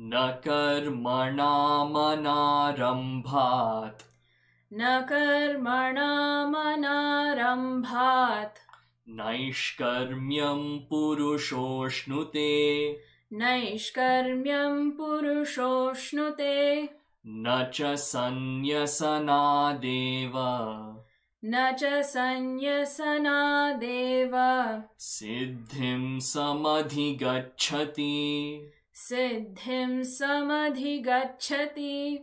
न कर्मणामनारम्भात्। न कर्मणामनारम्भात्। नैष्कर्म्यं पुरुषोऽश्नुते नैष्कर्म्यं पुरुषोऽश्नुते न च सन्न्यसनादेव। न च सन्न्यसनादेव। सिद्धिं समधिगच्छति सिद्धिं समधिगच्छति।